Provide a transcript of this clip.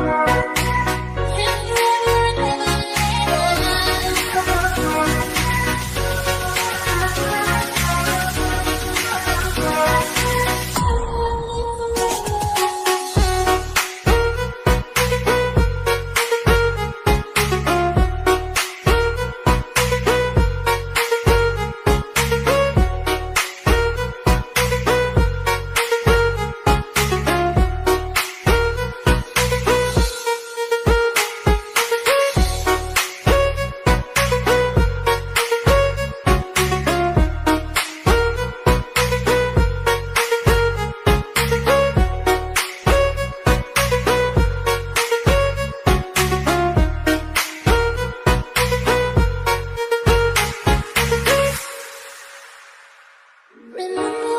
Bye. Remember